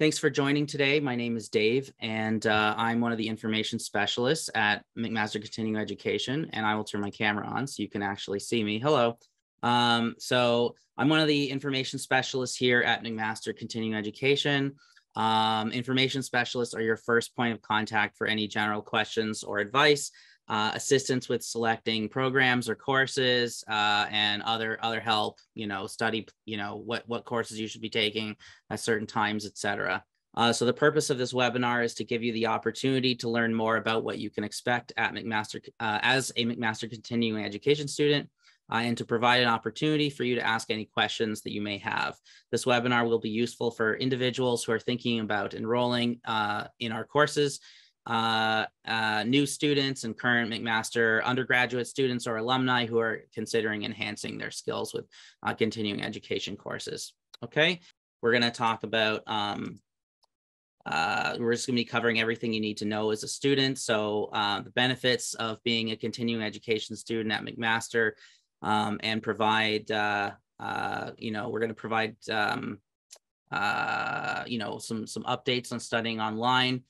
Thanks for joining today. My name is Dave, and uh, I'm one of the information specialists at McMaster Continuing Education, and I will turn my camera on so you can actually see me. Hello. Um, so I'm one of the information specialists here at McMaster Continuing Education. Um, information specialists are your first point of contact for any general questions or advice uh, assistance with selecting programs or courses uh, and other other help you know study you know what what courses you should be taking at certain times etc uh, so the purpose of this webinar is to give you the opportunity to learn more about what you can expect at mcmaster uh, as a mcmaster continuing education student uh, and to provide an opportunity for you to ask any questions that you may have. This webinar will be useful for individuals who are thinking about enrolling uh, in our courses uh, uh, new students and current McMaster undergraduate students or alumni who are considering enhancing their skills with uh, continuing education courses. Okay, we're going to talk about, um, uh, we're just going to be covering everything you need to know as a student. So uh, the benefits of being a continuing education student at McMaster um, and provide, uh, you know, we're going to provide, um, you know, some, some updates on studying online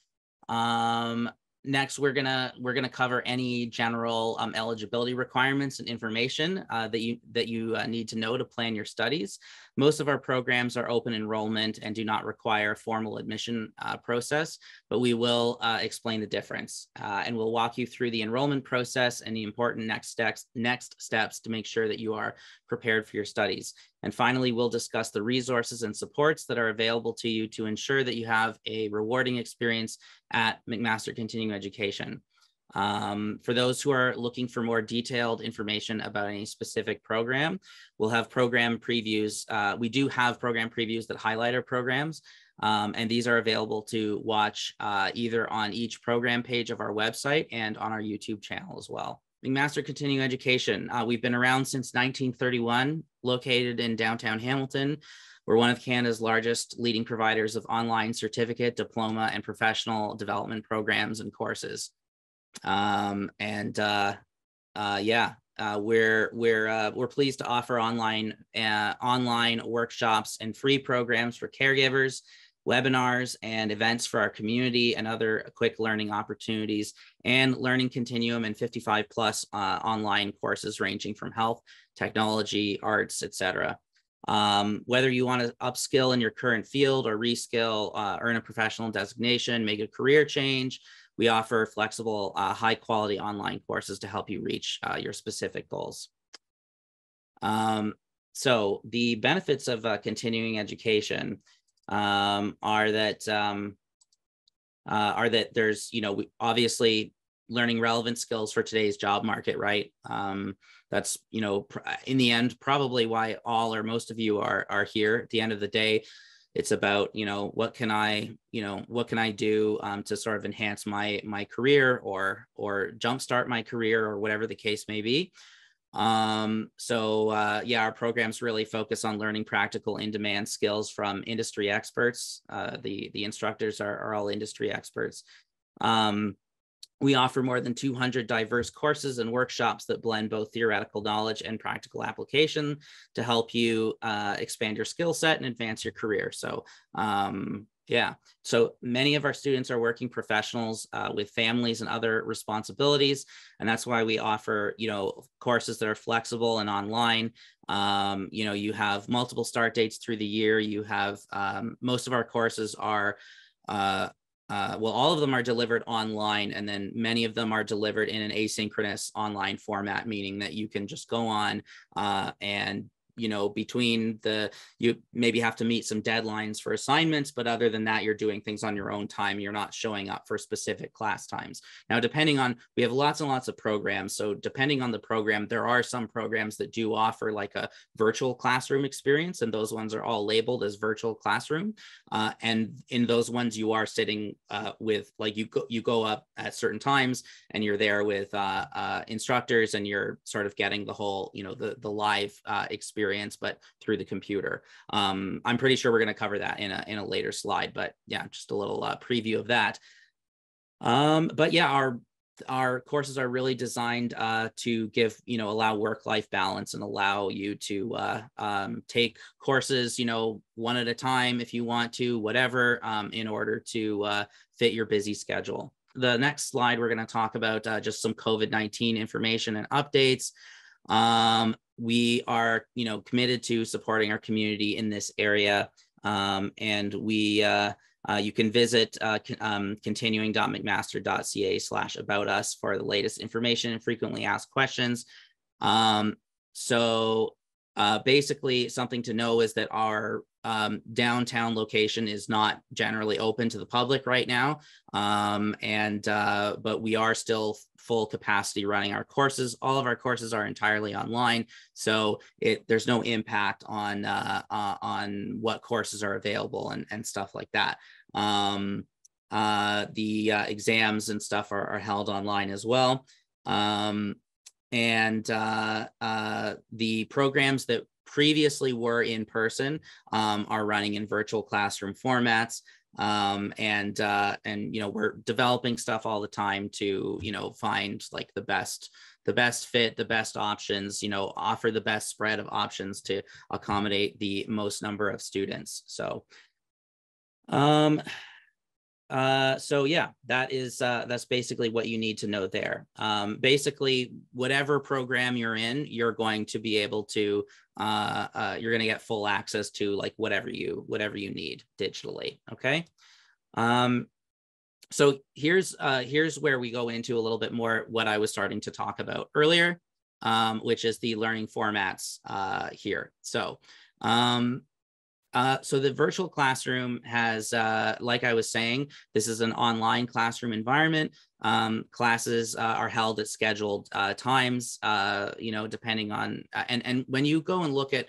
um, next, we're gonna we're gonna cover any general um, eligibility requirements and information uh, that you that you uh, need to know to plan your studies. Most of our programs are open enrollment and do not require a formal admission uh, process, but we will uh, explain the difference uh, and we'll walk you through the enrollment process and the important next steps next steps to make sure that you are prepared for your studies. And finally, we'll discuss the resources and supports that are available to you to ensure that you have a rewarding experience at McMaster Continuing Education. Um, for those who are looking for more detailed information about any specific program, we'll have program previews. Uh, we do have program previews that highlight our programs, um, and these are available to watch uh, either on each program page of our website and on our YouTube channel as well. McMaster Continuing Education. Uh, we've been around since 1931, located in downtown Hamilton. We're one of Canada's largest leading providers of online certificate, diploma, and professional development programs and courses. Um, and uh, uh, yeah, uh, we're we're uh, we're pleased to offer online uh, online workshops and free programs for caregivers webinars and events for our community and other quick learning opportunities and learning continuum and 55 plus uh, online courses ranging from health technology arts etc um, whether you want to upskill in your current field or reskill uh, earn a professional designation make a career change we offer flexible uh, high quality online courses to help you reach uh, your specific goals. Um, so the benefits of uh, continuing education um, are that um, uh, are that there's you know we, obviously learning relevant skills for today's job market right? Um, that's you know in the end probably why all or most of you are are here at the end of the day it's about you know what can i you know what can i do um, to sort of enhance my my career or or jumpstart my career or whatever the case may be um, so uh, yeah, our programs really focus on learning practical in-demand skills from industry experts. Uh, the, the instructors are, are all industry experts. Um, we offer more than 200 diverse courses and workshops that blend both theoretical knowledge and practical application to help you uh, expand your skill set and advance your career. So um, yeah. So many of our students are working professionals uh, with families and other responsibilities. And that's why we offer, you know, courses that are flexible and online. Um, you know, you have multiple start dates through the year. You have um, most of our courses are uh, uh, well, all of them are delivered online, and then many of them are delivered in an asynchronous online format, meaning that you can just go on uh, and you know between the you maybe have to meet some deadlines for assignments but other than that you're doing things on your own time. You're not showing up for specific class times. Now depending on we have lots and lots of programs. So depending on the program there are some programs that do offer like a virtual classroom experience and those ones are all labeled as virtual classroom. Uh, and in those ones you are sitting uh, with like you go you go up at certain times and you're there with uh, uh instructors and you're sort of getting the whole you know the the live uh, experience experience, but through the computer. Um, I'm pretty sure we're going to cover that in a, in a later slide, but yeah, just a little uh, preview of that. Um, but yeah, our our courses are really designed uh, to give you know allow work life balance and allow you to uh, um, take courses you know one at a time if you want to whatever um, in order to uh, fit your busy schedule the next slide we're going to talk about uh, just some covid-19 information and updates um, we are you know committed to supporting our community in this area um, and we uh, uh, you can visit uh, um, continuing.mcmaster.ca slash about us for the latest information and frequently asked questions. Um, so uh, basically something to know is that our um, downtown location is not generally open to the public right now. Um, and, uh, but we are still full capacity running our courses. All of our courses are entirely online. So it, there's no impact on, uh, uh on what courses are available and, and stuff like that. Um, uh, the uh, exams and stuff are, are, held online as well. Um, and uh, uh, the programs that previously were in person um, are running in virtual classroom formats um, and uh, and you know we're developing stuff all the time to you know find like the best the best fit the best options you know offer the best spread of options to accommodate the most number of students. So um uh, so yeah, that is uh, that's basically what you need to know there. Um, basically, whatever program you're in, you're going to be able to uh, uh, you're going to get full access to like whatever you whatever you need digitally. Okay. Um, so here's uh, here's where we go into a little bit more what I was starting to talk about earlier, um, which is the learning formats uh, here. So um, uh, so the virtual classroom has, uh, like I was saying, this is an online classroom environment. Um, classes uh, are held at scheduled uh, times, uh, you know, depending on, uh, and, and when you go and look at,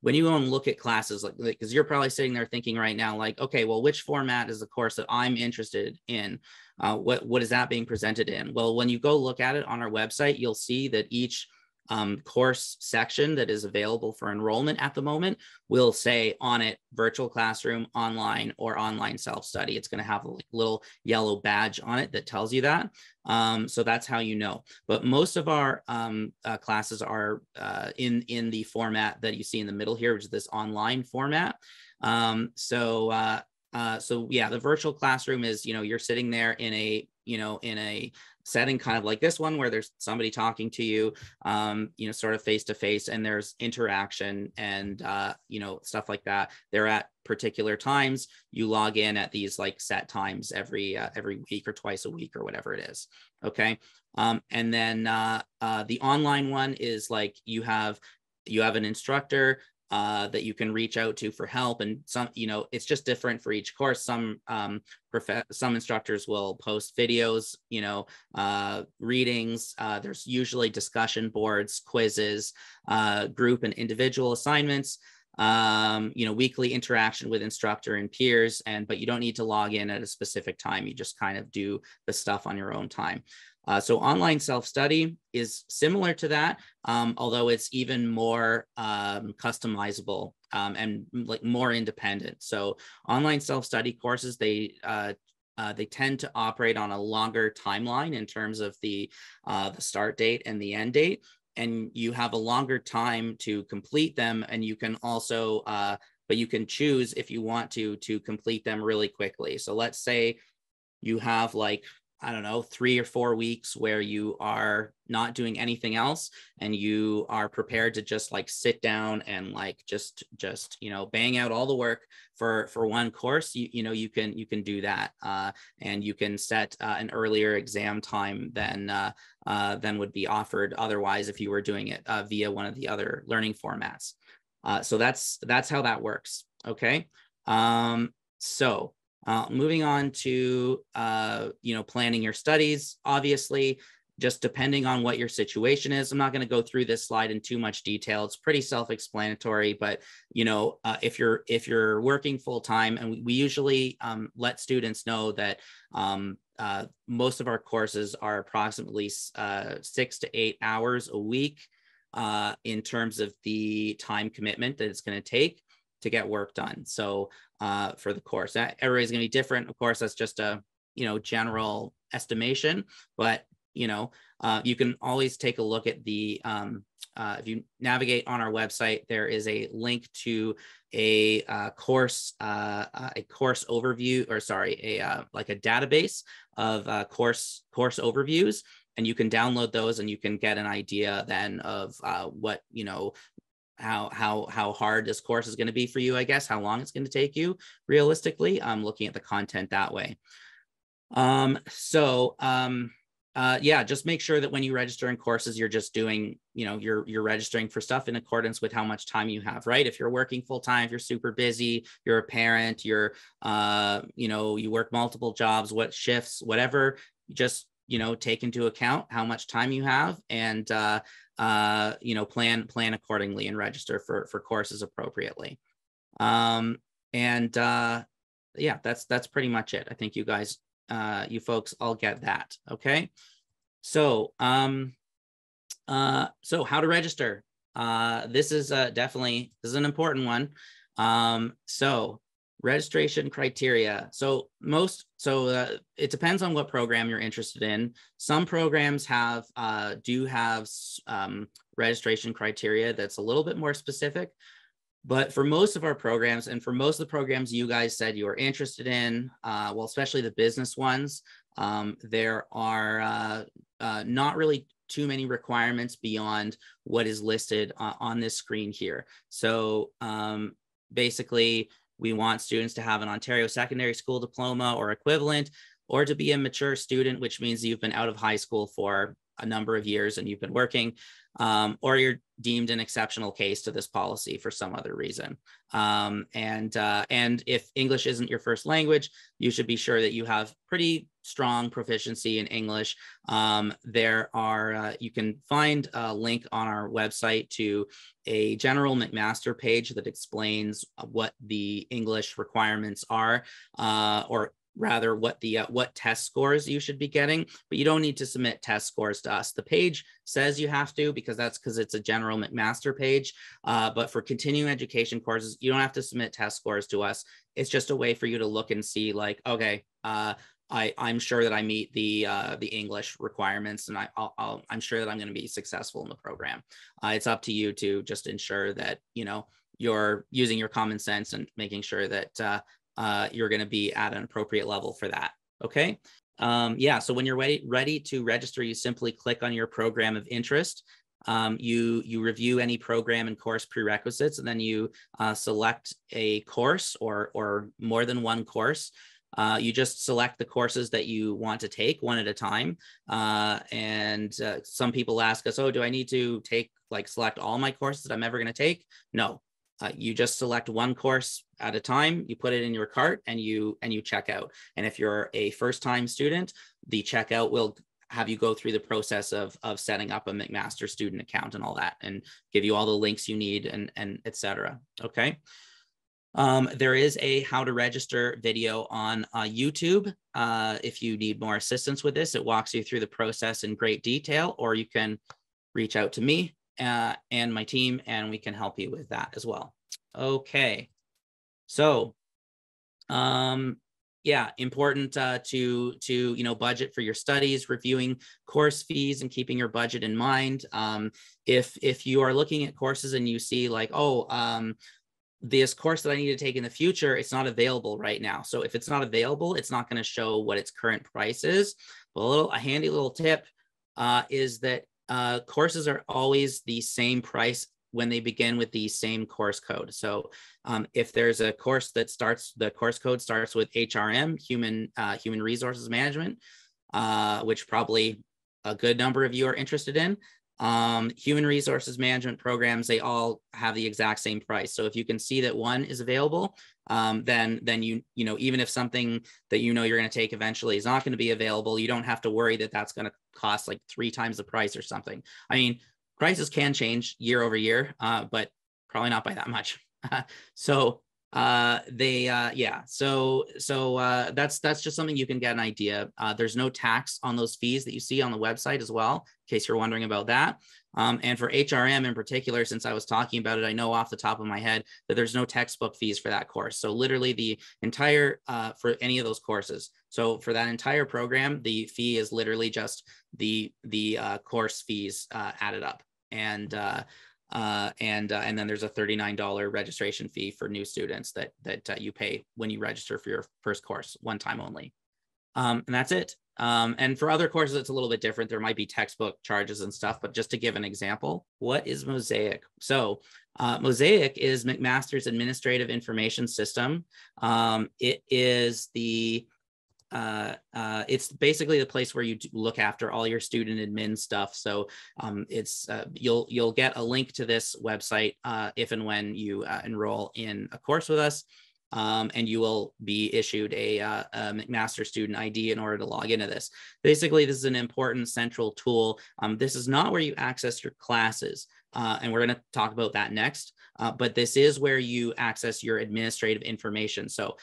when you go and look at classes, like, because you're probably sitting there thinking right now, like, okay, well, which format is the course that I'm interested in? what, what is that being presented in? Well, when you go look at it on our website, you'll see that each um, course section that is available for enrollment at the moment will say on it virtual classroom, online, or online self-study. It's going to have a little yellow badge on it that tells you that. Um, so that's how you know. But most of our um, uh, classes are uh, in, in the format that you see in the middle here, which is this online format. Um, so uh, uh, so yeah, the virtual classroom is, you know, you're sitting there in a, you know, in a setting kind of like this one where there's somebody talking to you um, you know sort of face to face and there's interaction and uh, you know stuff like that. They're at particular times. You log in at these like set times every uh, every week or twice a week or whatever it is okay? Um, and then uh, uh, the online one is like you have you have an instructor uh, that you can reach out to for help. And some, you know, it's just different for each course. Some um, prof- some instructors will post videos, you know, uh, readings. Uh, there's usually discussion boards, quizzes, uh, group and individual assignments. Um, you know, weekly interaction with instructor and peers, and but you don't need to log in at a specific time. You just kind of do the stuff on your own time. Uh, so online self-study is similar to that, um, although it's even more um, customizable um, and like more independent. So online self-study courses, they uh, uh, they tend to operate on a longer timeline in terms of the uh, the start date and the end date, and you have a longer time to complete them. And you can also, uh, but you can choose if you want to to complete them really quickly. So let's say you have like I don't know, three or four weeks where you are not doing anything else and you are prepared to just like sit down and like just just you know bang out all the work for for one course you you know you can you can do that uh, and you can set uh, an earlier exam time than uh, uh than would be offered otherwise if you were doing it uh, via one of the other learning formats. Uh, so that's that's how that works okay? Um, so uh, moving on to, uh, you know, planning your studies, obviously, just depending on what your situation is. I'm not going to go through this slide in too much detail. It's pretty self-explanatory, but you know, uh, if you're if you're working full time, and we, we usually um, let students know that um, uh, most of our courses are approximately uh, six to eight hours a week uh, in terms of the time commitment that it's going to take to get work done. So uh, for the course, that everybody's going to be different. Of course, that's just a you know general estimation, but you know, uh, you can always take a look at the, um, uh, if you navigate on our website, there is a link to a uh, course, uh, uh, a course overview, or sorry, a uh, like a database of course course overviews, and you can download those, and you can get an idea then of what you know how how how hard this course is going to be for you i guess how long it's going to take you realistically i'm um, looking at the content that way. Um so um uh yeah just make sure that when you register in courses you're just doing you know you're you're registering for stuff in accordance with how much time you have right? If you're working full time if you're super busy you're a parent you're uh you know you work multiple jobs what shifts whatever just you know take into account how much time you have and uh uh, you know, plan plan accordingly and register for for courses appropriately. Um, and uh, yeah, that's that's pretty much it. I think you guys, uh, you folks, all get that. Okay. So, um, uh, so how to register? Uh, this is uh, definitely this is an important one. Um, so registration criteria. So most so uh, it depends on what program you're interested in. Some programs have uh, do have um, registration criteria that's a little bit more specific. But for most of our programs and for most of the programs you guys said you were interested in uh, well especially the business ones um, there are uh, uh, not really too many requirements beyond what is listed on this screen here. So um, basically we want students to have an Ontario secondary school diploma or equivalent, or to be a mature student, which means you've been out of high school for a number of years and you've been working, um, or you're deemed an exceptional case to this policy for some other reason. Um, and uh, and if English isn't your first language, you should be sure that you have pretty strong proficiency in English. Um, there are uh, you can find a link on our website to a general McMaster page that explains what the English requirements are, uh, or rather what the uh, what test scores you should be getting but you don't need to submit test scores to us the page says you have to because that's because it's a general mcmaster page uh, but for continuing education courses you don't have to submit test scores to us it's just a way for you to look and see like okay uh, I, I'm sure that I meet the uh, the English requirements, and I, i am sure that I'm going to be successful in the program. Uh, it's up to you to just ensure that you know you're using your common sense and making sure that uh, uh, you're going to be at an appropriate level for that. Okay. Um, yeah. So when you're ready, ready to register, you simply click on your program of interest. Um, you you review any program and course prerequisites, and then you uh, select a course or or more than one course. Uh, you just select the courses that you want to take one at a time. Uh, and uh, some people ask us, "Oh, do I need to take like select all my courses that I'm ever going to take?" No, uh, you just select one course at a time you put it in your cart and you and you check out. And if you're a first time student the checkout will have you go through the process of of setting up a mcmaster student account and all that and give you all the links you need and and etc okay? Um, there is a how to register video on uh, YouTube. Uh, if you need more assistance with this, it walks you through the process in great detail, or you can reach out to me uh, and my team, and we can help you with that as well. Okay. So, um, yeah, important uh, to to you know budget for your studies, reviewing course fees, and keeping your budget in mind. Um, if if you are looking at courses and you see like, oh, um, this course that I need to take in the future, it's not available right now. So if it's not available, it's not going to show what its current price is. But a little a handy little tip uh, is that uh, courses are always the same price when they begin with the same course code. So um, if there's a course that starts, the course code starts with HRM, Human uh, Human Resources Management, uh, which probably a good number of you are interested in. Um, human resources management programs, they all have the exact same price. So if you can see that one is available, um, then then you you know even if something that you know you're going to take eventually is not going to be available, you don't have to worry that that's going to cost like three times the price or something. I mean, prices can change year over year, uh, but probably not by that much. so uh they uh yeah so so uh that's that's just something you can get an idea. Uh there's no tax on those fees that you see on the website as well in case you're wondering about that. Um, and for hrm in particular since i was talking about it i know off the top of my head that there's no textbook fees for that course. So literally the entire uh for any of those courses. So for that entire program the fee is literally just the the uh, course fees uh, added up. And uh uh, and uh, and then there's a $39 registration fee for new students that that uh, you pay when you register for your first course one time only. Um, and that's it. Um, and for other courses it's a little bit different. There might be textbook charges and stuff but just to give an example what is mosaic? So uh, mosaic is mcmaster's administrative information system. Um, it is the uh, uh, it's basically the place where you look after all your student admin stuff. So um, it's uh, you'll you'll get a link to this website uh, if and when you uh, enroll in a course with us, um, and you will be issued a, uh, a, McMaster student ID in order to log into this. Basically, this is an important central tool. Um, this is not where you access your classes, and we're going to talk about that next. but this is where you access your administrative information. So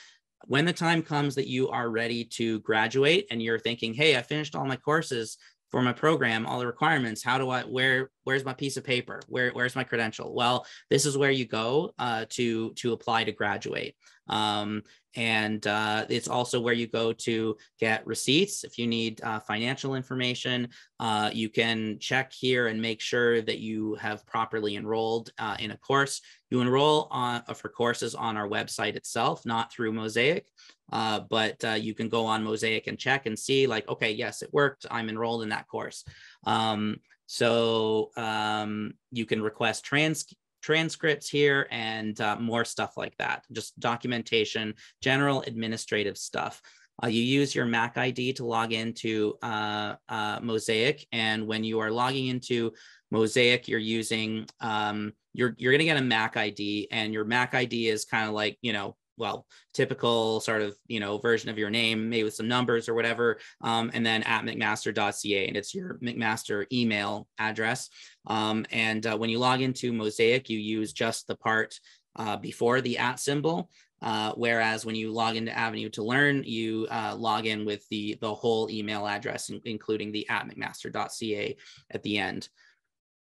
when the time comes that you are ready to graduate and you're thinking, hey, I finished all my courses for my program, all the requirements, how do I, where, where's my piece of paper? Where, where's my credential? Well, this is where you go uh, to, to apply to graduate. Um, and uh, it's also where you go to get receipts. If you need uh, financial information, uh, you can check here and make sure that you have properly enrolled uh, in a course. You enroll on, uh, for courses on our website itself, not through Mosaic, uh, but you can go on Mosaic and check and see like, okay, yes, it worked. I'm enrolled in that course. Um, so um, you can request trans transcripts here and uh, more stuff like that, just documentation, general administrative stuff. Uh, you use your Mac ID to log into uh, uh, Mosaic. And when you are logging into Mosaic, you're using, um, you're, you're going to get a Mac ID and your Mac ID is kind of like, you know, well, typical sort of, you know, version of your name, maybe with some numbers or whatever, um, and then at mcmaster.ca, and it's your McMaster email address. Um, and uh, when you log into Mosaic, you use just the part uh, before the at symbol. Uh, whereas when you log into Avenue to Learn, you uh, log in with the, the whole email address, including the at mcmaster.ca at the end.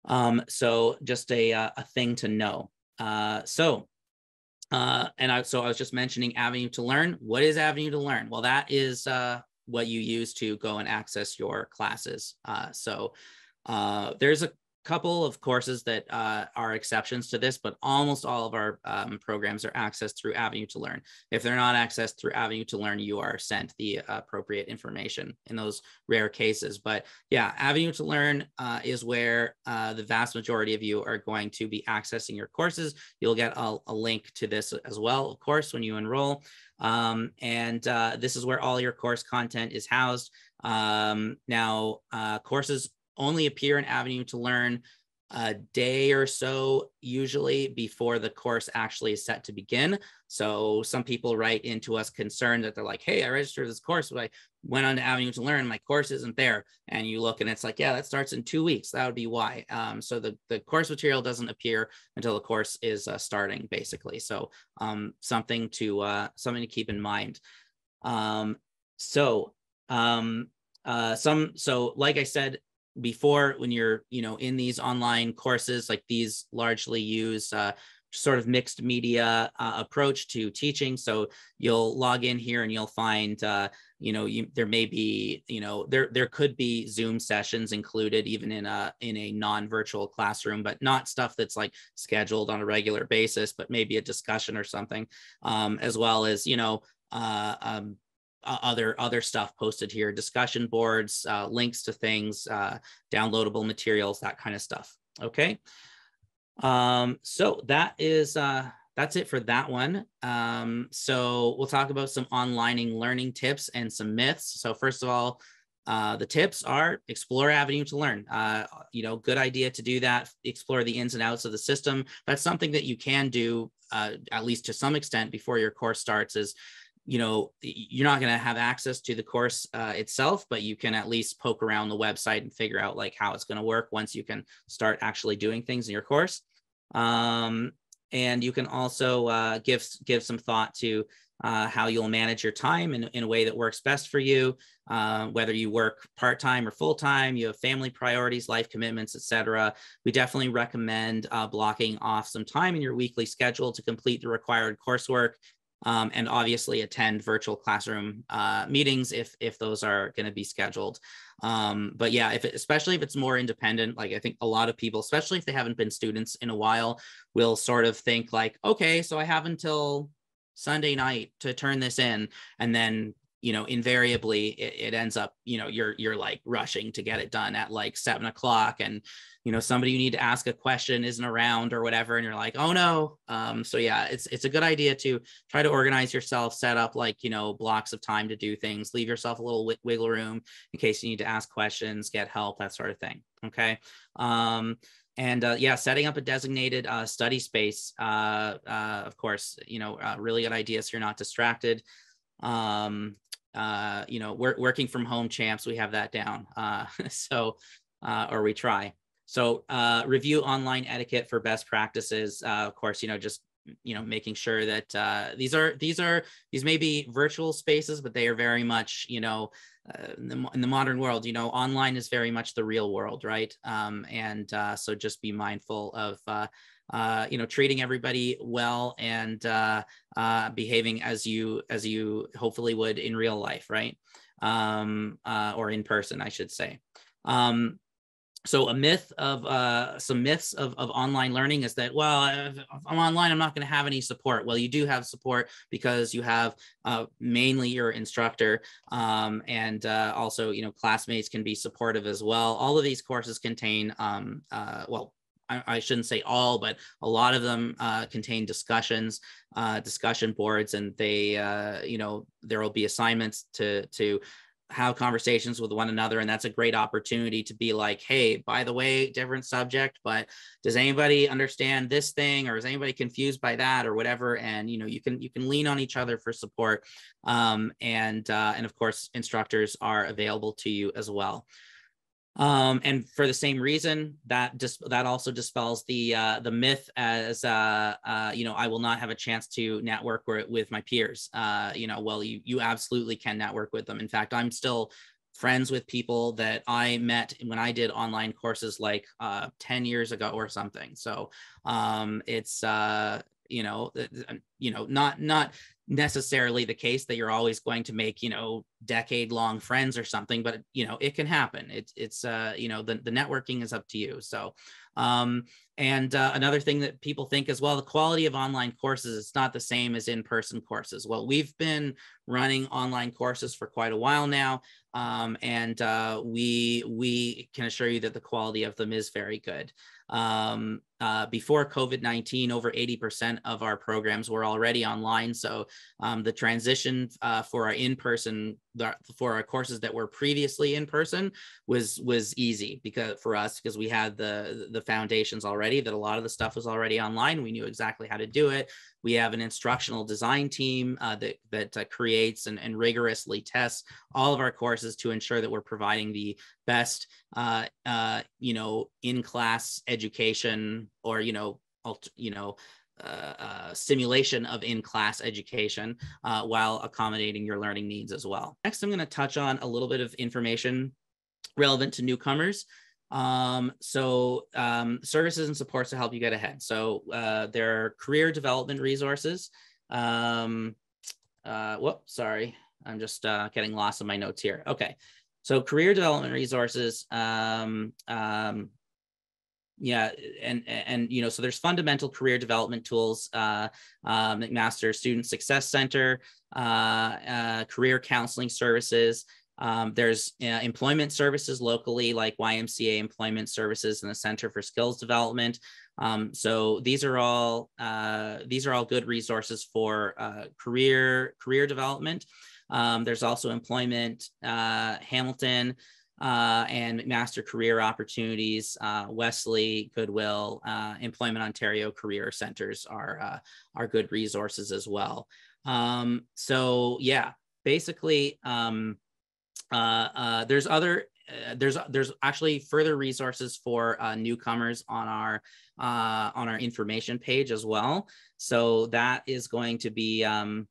Um, so just a, uh, a thing to know. Uh, so uh, and I, so I was just mentioning Avenue to Learn. What is Avenue to Learn? Well, that is uh, what you use to go and access your classes. Uh, so there's a couple of courses that uh, are exceptions to this, but almost all of our um, programs are accessed through Avenue to Learn. If they're not accessed through Avenue to Learn, you are sent the appropriate information in those rare cases. But yeah, Avenue to Learn uh, is where uh, the vast majority of you are going to be accessing your courses. You'll get a, a link to this as well, of course, when you enroll. Um, and uh, this is where all your course content is housed. Um, now, uh, courses only appear in Avenue to Learn a day or so usually before the course actually is set to begin. So some people write into us concerned that they're like, hey, I registered this course, but I went on to Avenue to Learn, my course isn't there. And you look and it's like, yeah, that starts in two weeks. That would be why. Um, so the, the course material doesn't appear until the course is uh, starting basically. So um, something to uh, something to keep in mind. Um, so um, uh, some, so like I said, before when you're you know in these online courses like these largely use uh, sort of mixed media uh, approach to teaching. So you'll log in here and you'll find uh, you know you, there may be you know there there could be zoom sessions included even in a in a non-virtual classroom but not stuff that's like scheduled on a regular basis but maybe a discussion or something um, as well as you know uh, um, uh, other other stuff posted here, discussion boards, uh, links to things, uh, downloadable materials, that kind of stuff. Okay. Um, so that is uh, that's it for that one. Um, so we'll talk about some online learning tips and some myths. So first of all, uh, the tips are explore avenue to learn. Uh, you know, good idea to do that. Explore the ins and outs of the system. That's something that you can do at least to some extent before your course starts. Is you know you're not going to have access to the course uh, itself but you can at least poke around the website and figure out like how it's going to work once you can start actually doing things in your course um, and you can also uh, give give some thought to uh, how you'll manage your time in, in a way that works best for you, uh, whether you work part-time or full-time, you have family priorities, life commitments, etc. We definitely recommend uh, blocking off some time in your weekly schedule to complete the required coursework um, and obviously attend virtual classroom uh, meetings if if those are going to be scheduled. Um, but yeah, if it, especially if it's more independent, like I think a lot of people, especially if they haven't been students in a while, will sort of think like, okay, so I have until Sunday night to turn this in, and then you know invariably it, it, ends up you know you're you're like rushing to get it done at like seven o'clock and you know somebody you need to ask a question isn't around or whatever and you're like oh no. Um so yeah it's it's a good idea to try to organize yourself set up like you know blocks of time to do things leave yourself a little wiggle room in case you need to ask questions get help that sort of thing okay? Um and uh, yeah setting up a designated uh, study space uh, uh of course you know uh, really good idea so you're not distracted. Um uh, you know, we're working from home champs, we have that down. Uh, so, uh, or we try. So, uh, review online etiquette for best practices. Uh, of course, you know, just you know, making sure that uh, these are these are these may be virtual spaces, but they are very much, you know, uh, in, the, in the modern world, you know, online is very much the real world, right? Um, and uh, so just be mindful of uh, uh, you know treating everybody well and uh, uh, behaving as you as you hopefully would in real life right? Um, uh, or in person i should say. Um, so a myth of uh, some myths of, of online learning is that well i'm online i'm not going to have any support. Well you do have support because you have uh, mainly your instructor um, and uh, also you know classmates can be supportive as well. All of these courses contain um, uh, well I, shouldn't say all, but a lot of them uh, contain discussions, uh, discussion boards, and they, uh, you know, there will be assignments to to have conversations with one another, and that's a great opportunity to be like, hey, by the way, different subject, but does anybody understand this thing, or is anybody confused by that, or whatever? And you know, you can you can lean on each other for support, um, and uh, and of course, instructors are available to you as well um, and for the same reason that just that also dispels the uh, the myth as uh, uh, you know I will not have a chance to network with my peers. Uh, you know, well you you absolutely can network with them. In fact, I'm still friends with people that I met when I did online courses like uh, 10 years ago or something. So um, it's uh, you know you know not not necessarily the case that you're always going to make you know decade long friends or something but you know it can happen. It's it's uh you know the, the networking is up to you. So um and uh, another thing that people think as well the quality of online courses is not the same as in-person courses. Well we've been running online courses for quite a while now um, and uh, we we can assure you that the quality of them is very good. Um, uh, before COVID 19, over 80% of our programs were already online. So um, the transition uh, for our in person, for our courses that were previously in person, was was easy because for us because we had the the foundations already. That a lot of the stuff was already online. We knew exactly how to do it. We have an instructional design team uh, that that uh, creates and, and rigorously tests all of our courses to ensure that we're providing the best, uh, uh, you know, in class education or you know, alt- you know. Uh, uh, simulation of in-class education uh, while accommodating your learning needs as well. Next, I'm going to touch on a little bit of information relevant to newcomers. Um, so um, services and supports to help you get ahead. So uh, there are career development resources. Um, uh, whoop, sorry, I'm just uh, getting lost in my notes here. Okay, so career development resources. Um, um, yeah, and and you know, so there's fundamental career development tools. Uh, uh, McMaster Student Success Center, uh, uh, career counseling services. Um, there's uh, employment services locally, like YMCA Employment Services and the Center for Skills Development. Um, so these are all uh, these are all good resources for career career development. Um, there's also Employment Hamilton. Uh, and McMaster Career Opportunities, uh, Wesley, Goodwill, Employment Ontario Career Centers are are good resources as well. Um, so yeah, basically, um, uh, uh, there's other uh, there's there's actually further resources for uh, newcomers on our uh, on our information page as well. So that is going to be um,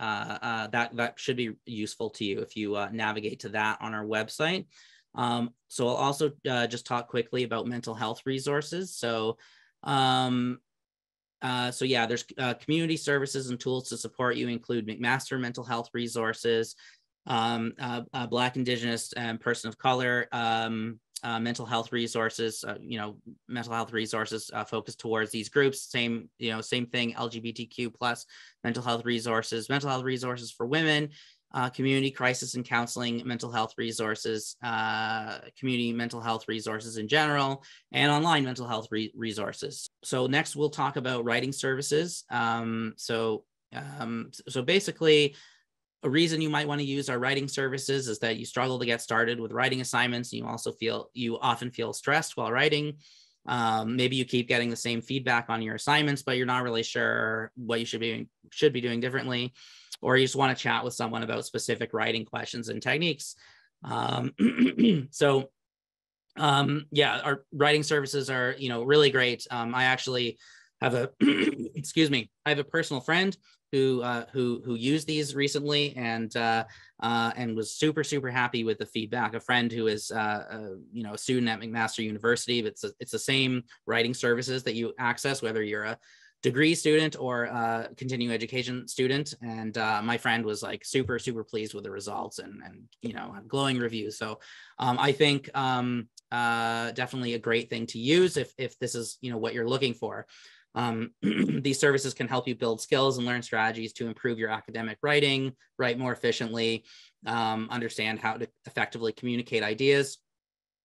uh, uh, that that should be useful to you if you uh, navigate to that on our website. Um, so I'll also just talk quickly about mental health resources. So um, uh, so yeah, there's uh, community services and tools to support you include McMaster mental health resources, um, uh, uh, Black, Indigenous, and person of color um, uh, mental health resources. Uh, you know, mental health resources uh, focused towards these groups. Same, you know, same thing. LGBTQ plus mental health resources, mental health resources for women. Uh, community crisis and counseling, mental health resources, community mental health resources in general, and online mental health re resources. So next we'll talk about writing services. Um, so um, so basically, a reason you might want to use our writing services is that you struggle to get started with writing assignments. And you also feel you often feel stressed while writing. Um, maybe you keep getting the same feedback on your assignments, but you're not really sure what you should be should be doing differently, or you just want to chat with someone about specific writing questions and techniques. Um, so, um, yeah, our writing services are you know really great. Um, I actually have a excuse me, I have a personal friend who uh, who who used these recently and uh, uh, and was super super happy with the feedback. A friend who is uh, a, you know a student at McMaster University. It's a, it's the same writing services that you access whether you're a degree student or a continuing education student. And uh, my friend was like super super pleased with the results and and you know glowing reviews. So um, I think um, uh, definitely a great thing to use if if this is you know what you're looking for. Um, these services can help you build skills and learn strategies to improve your academic writing, write more efficiently, um, understand how to effectively communicate ideas,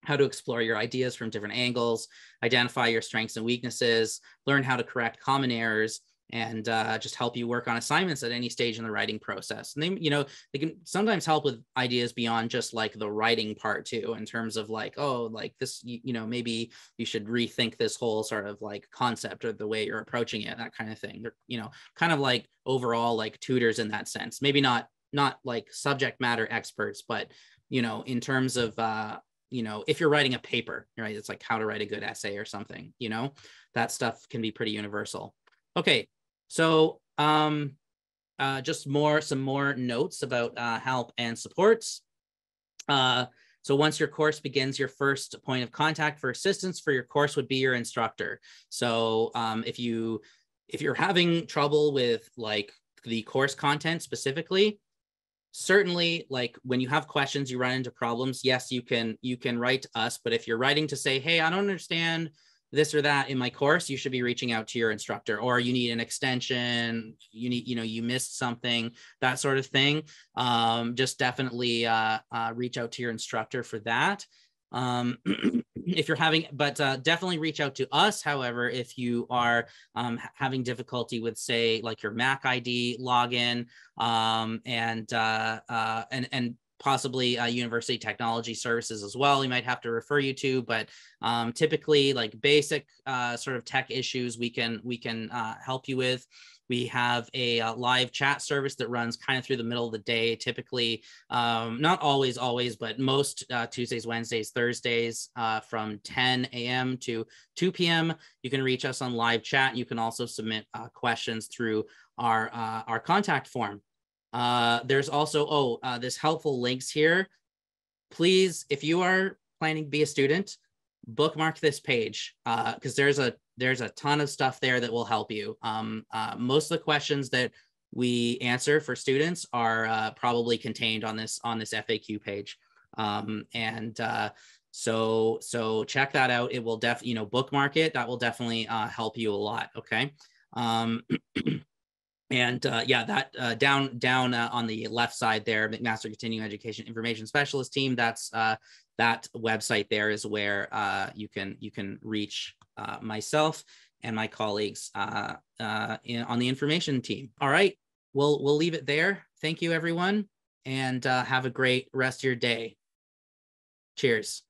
how to explore your ideas from different angles, identify your strengths and weaknesses, learn how to correct common errors, and uh, just help you work on assignments at any stage in the writing process. And they, you know, they can sometimes help with ideas beyond just like the writing part too, in terms of like, oh, like this, you, you know, maybe you should rethink this whole sort of like concept or the way you're approaching it, that kind of thing. They're, you know, kind of like overall like tutors in that sense. Maybe not not like subject matter experts, but you know, in terms of uh, you know, if you're writing a paper, right, it's like how to write a good essay or something, you know, that stuff can be pretty universal. Okay, so um, uh, just more, some more notes about uh, help and supports. Uh, so once your course begins, your first point of contact for assistance for your course would be your instructor. So um, if you if you're having trouble with like the course content specifically, certainly like when you have questions, you run into problems. Yes, you can you can write to us, but if you're writing to say, hey, I don't understand this or that in my course, you should be reaching out to your instructor or you need an extension, you need, you know, you missed something, that sort of thing. Um, just definitely uh, uh, reach out to your instructor for that. Um, if you're having, but uh, definitely reach out to us. However, if you are um, having difficulty with, say, like your Mac ID login, um, and uh, uh, and and possibly uh, university technology services as well you might have to refer you to but um, typically like basic uh, sort of tech issues we can we can uh, help you with. We have a, uh, live chat service that runs kind of through the middle of the day typically um, not always always but most uh, tuesdays wednesdays thursdays uh, from 10 a.m to 2 p.m you can reach us on live chat you can also submit questions through our our contact form uh, there's also, oh, uh, there's helpful links here. Please, if you are planning to be a student, bookmark this page because uh, there's a there's a ton of stuff there that will help you. Um, uh, most of the questions that we answer for students are uh, probably contained on this on this FAQ page. Um, and uh, so so check that out. It will def you know bookmark it. That will definitely uh, help you a lot. Okay. Um, and uh, yeah, that uh, down down uh, on the left side there, McMaster Continuing Education Information Specialist Team. That's uh, that website. There is where uh, you can you can reach uh, myself and my colleagues in, on the information team. All right, we'll we'll leave it there. Thank you, everyone, and have a great rest of your day. Cheers.